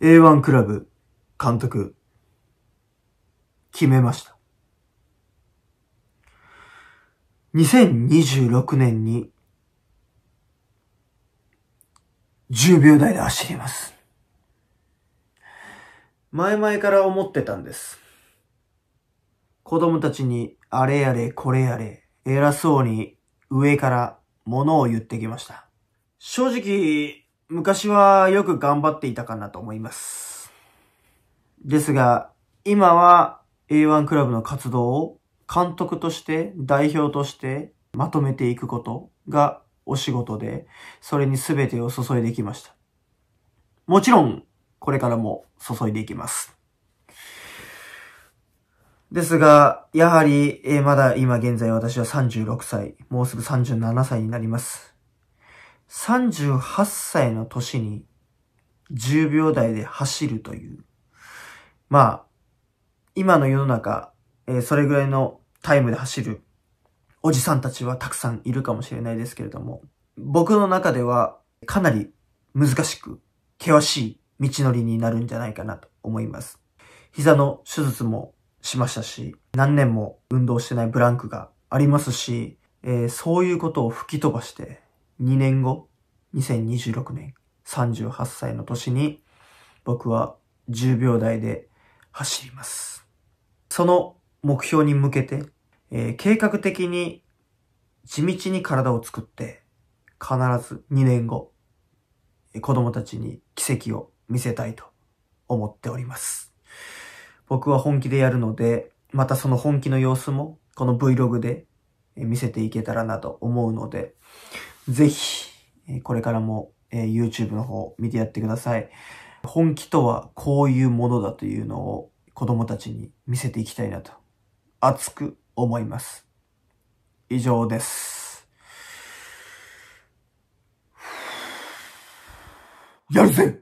A1 クラブ監督、決めました。2026年に10秒台で走ります。前々から思ってたんです。子供たちにあれやれこれやれ偉そうに上から物を言ってきました。正直、昔はよく頑張っていたかなと思います。ですが、今は A1 クラブの活動を監督として、代表としてまとめていくことがお仕事で、それに全てを注いできました。もちろん、これからも注いでいきます。ですが、やはり、えまだ今現在私は36歳、もうすぐ37歳になります。38歳の年に10秒台で走るという。まあ、今の世の中、えーそれぐらいのタイムで走るおじさんたちはたくさんいるかもしれないですけれども、僕の中ではかなり難しく、険しい道のりになるんじゃないかなと思います。膝の手術もしましたし、何年も運動してないブランクがありますし、えーそういうことを吹き飛ばして、2年後、2026年、38歳の年に、僕は10秒台で走ります。その目標に向けて、えー計画的に地道に体を作って、必ず2年後、子供たちに奇跡を見せたいと思っております。僕は本気でやるので、またその本気の様子も、この Vlog で見せていけたらなと思うので、ぜひ、えこれからも、えー YouTube の方見てやってください。本気とはこういうものだというのを子供たちに見せていきたいなと、熱く思います。以上です。やるぜ